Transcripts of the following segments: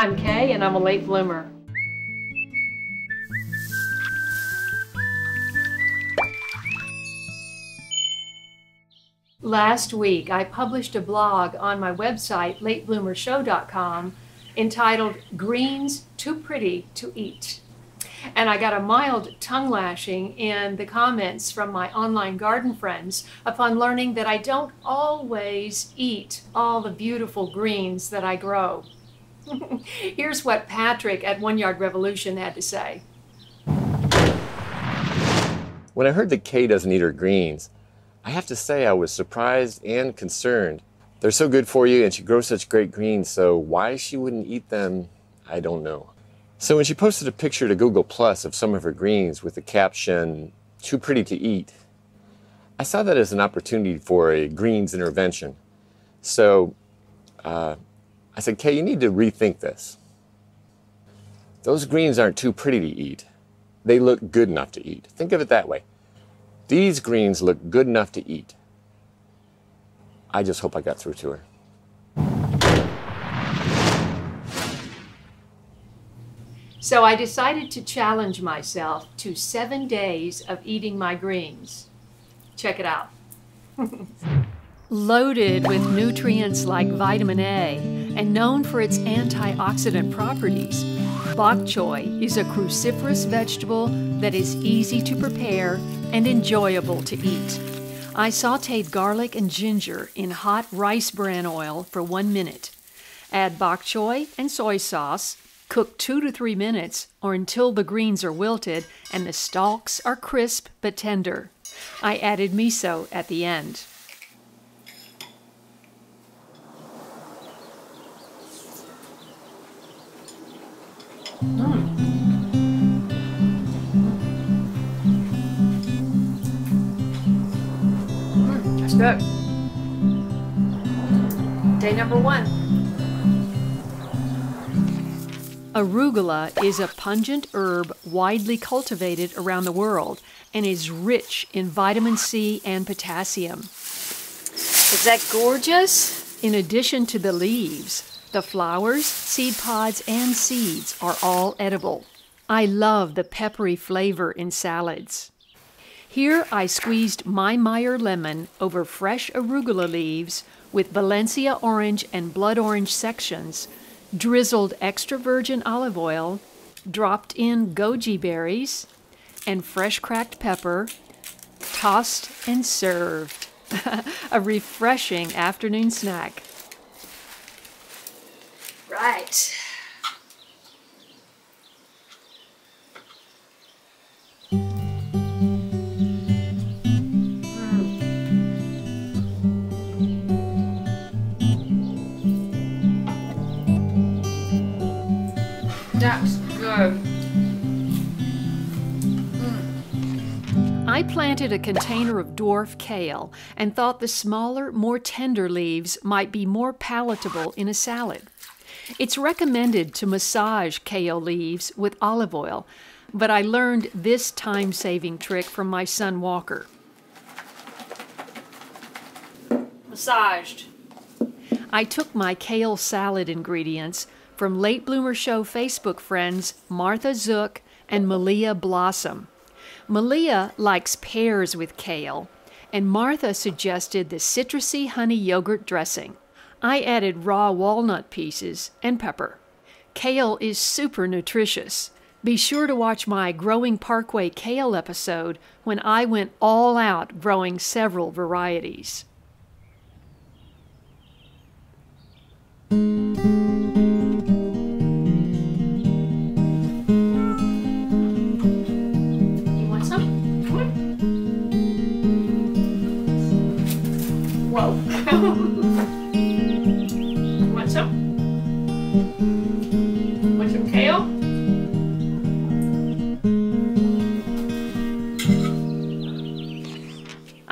I'm Kaye and I'm a late bloomer. Last week, I published a blog on my website, latebloomershow.com, entitled Greens Too Pretty to Eat. And I got a mild tongue lashing in the comments from my online garden friends upon learning that I don't always eat all the beautiful greens that I grow. Here's what Patrick at One Yard Revolution had to say. When I heard that Kaye doesn't eat her greens, I have to say I was surprised and concerned. They're so good for you and she grows such great greens, so why she wouldn't eat them, I don't know. So when she posted a picture to Google Plus of some of her greens with the caption, too pretty to eat, I saw that as an opportunity for a greens intervention. So uh, I said, Kaye, you need to rethink this. Those greens aren't too pretty to eat. They look good enough to eat. Think of it that way. These greens look good enough to eat. I just hope I got through to her. So I decided to challenge myself to seven days of eating my greens. Check it out. Loaded with nutrients like vitamin A and known for its antioxidant properties, bok choy is a cruciferous vegetable that is easy to prepare and enjoyable to eat. I sauteed garlic and ginger in hot rice bran oil for one minute. Add bok choy and soy sauce. Cook two to three minutes or until the greens are wilted and the stalks are crisp but tender. I added miso at the end. Mm. Good. Day number one. Arugula is a pungent herb widely cultivated around the world and is rich in vitamin C and potassium. Is that gorgeous? In addition to the leaves, the flowers, seed pods, and seeds are all edible. I love the peppery flavor in salads. Here I squeezed my Meyer lemon over fresh arugula leaves with Valencia orange and blood orange sections, drizzled extra virgin olive oil, dropped in goji berries, and fresh cracked pepper, tossed and served. a refreshing afternoon snack. Right. That's good. Mm. I planted a container of dwarf kale and thought the smaller, more tender leaves might be more palatable in a salad. It's recommended to massage kale leaves with olive oil, but I learned this time saving trick from my son Walker. Massaged. I took my kale salad ingredients, from Late Bloomer Show Facebook friends Martha Zook and Malia Blossom. Malia likes pears with kale, and Martha suggested the citrusy honey yogurt dressing. I added raw walnut pieces and pepper. Kale is super nutritious. Be sure to watch my Growing Parkway Kale episode when I went all out growing several varieties.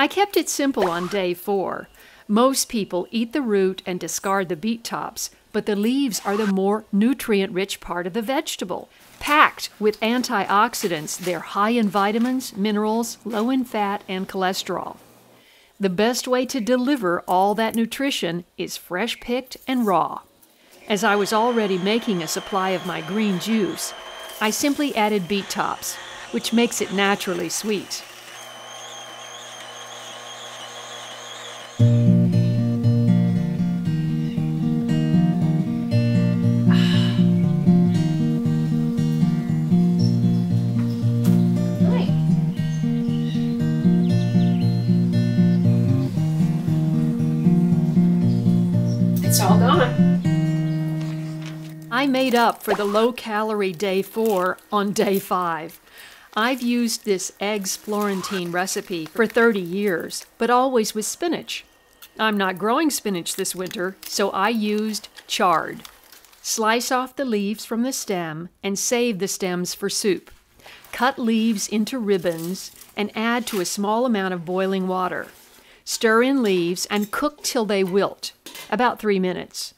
I kept it simple on day four. Most people eat the root and discard the beet tops, but the leaves are the more nutrient rich part of the vegetable. Packed with antioxidants, they're high in vitamins, minerals, low in fat, and cholesterol. The best way to deliver all that nutrition is fresh picked and raw. As I was already making a supply of my green juice, I simply added beet tops, which makes it naturally sweet. It's all gone. I made up for the low calorie day four on day five. I've used this eggs Florentine recipe for 30 years, but always with spinach. I'm not growing spinach this winter, so I used chard. Slice off the leaves from the stem and save the stems for soup. Cut leaves into ribbons and add to a small amount of boiling water. Stir in leaves and cook till they wilt, about three minutes.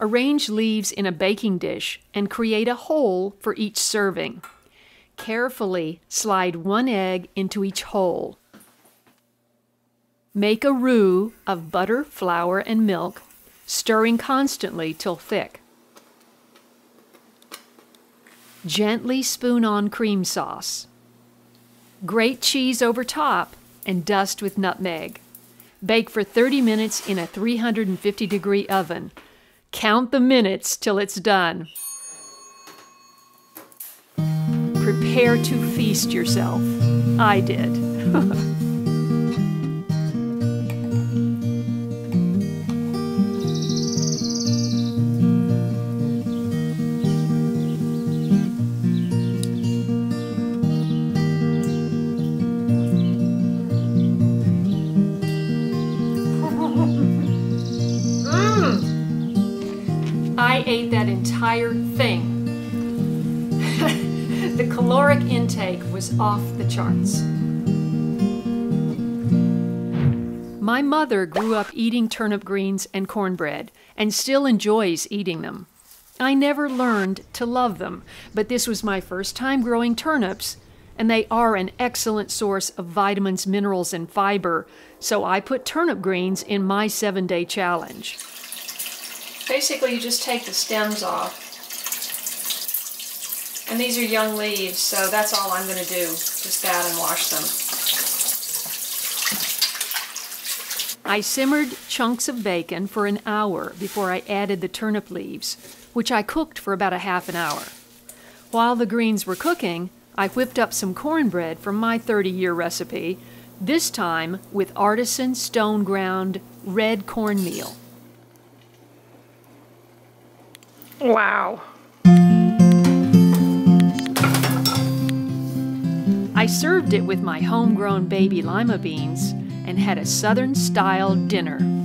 Arrange leaves in a baking dish and create a hole for each serving. Carefully slide one egg into each hole. Make a roux of butter, flour, and milk, stirring constantly till thick. Gently spoon on cream sauce. Grate cheese over top and dust with nutmeg. Bake for 30 minutes in a 350 degree oven. Count the minutes till it's done. Prepare to feast yourself. I did. ate that entire thing. the caloric intake was off the charts. My mother grew up eating turnip greens and cornbread and still enjoys eating them. I never learned to love them, but this was my first time growing turnips, and they are an excellent source of vitamins, minerals, and fiber, so I put turnip greens in my seven day challenge. Basically, you just take the stems off. And these are young leaves, so that's all I'm going to do. Just that and wash them. I simmered chunks of bacon for an hour before I added the turnip leaves, which I cooked for about a half an hour. While the greens were cooking, I whipped up some cornbread from my 30 year recipe, this time with artisan stone ground red cornmeal. Wow. I served it with my homegrown baby lima beans and had a southern style dinner.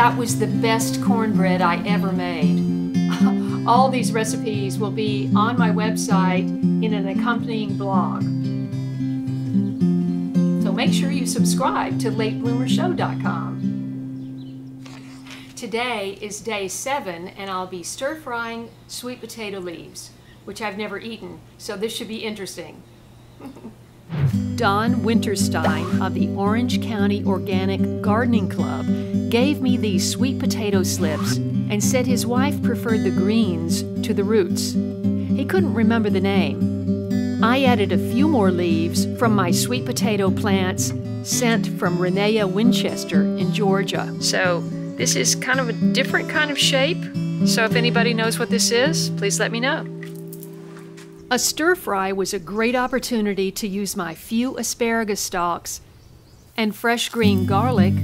That was the best cornbread I ever made. All these recipes will be on my website in an accompanying blog. So make sure you subscribe to latebloomershow.com. Today is day seven, and I'll be stir frying sweet potato leaves, which I've never eaten, so this should be interesting. Don Winterstein of the Orange County Organic Gardening Club gave me these sweet potato slips and said his wife preferred the greens to the roots. He couldn't remember the name. I added a few more leaves from my sweet potato plants sent from Renea Winchester in Georgia. So this is kind of a different kind of shape. So if anybody knows what this is, please let me know. A stir fry was a great opportunity to use my few asparagus stalks and fresh green garlic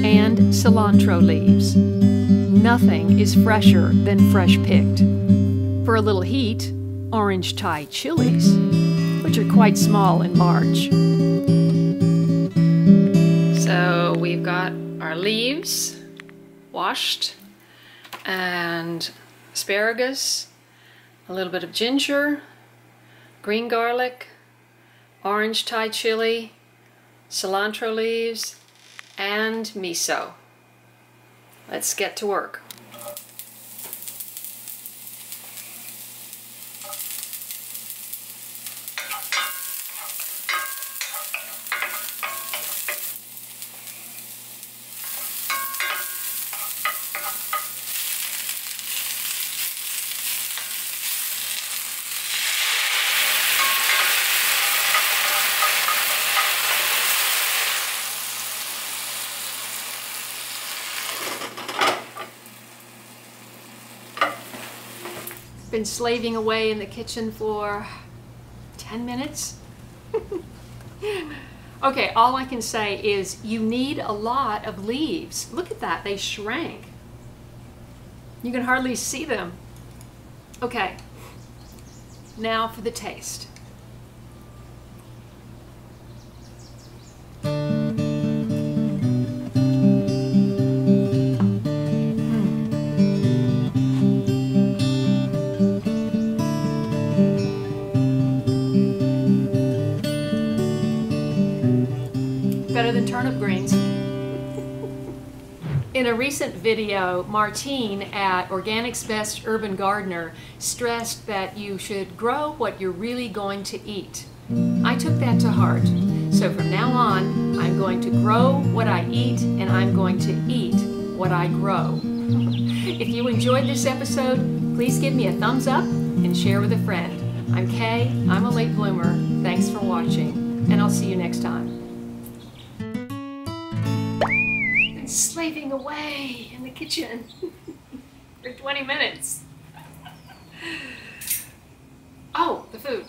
and cilantro leaves. Nothing is fresher than fresh picked. For a little heat, orange Thai chilies, which are quite small in March. So we've got our leaves washed and asparagus a little bit of ginger, green garlic, orange Thai chili, cilantro leaves, and miso. Let's get to work. Been slaving away in the kitchen for 10 minutes. okay, all I can say is you need a lot of leaves. Look at that, they shrank. You can hardly see them. Okay, now for the taste. Turnip greens. In a recent video, Martine at Organics Best Urban Gardener stressed that you should grow what you're really going to eat. I took that to heart. So from now on, I'm going to grow what I eat and I'm going to eat what I grow. if you enjoyed this episode, please give me a thumbs up and share with a friend. I'm Kaye, I'm a late bloomer. Thanks for watching, and I'll see you next time. Slaving away in the kitchen for 20 minutes. Oh, the food.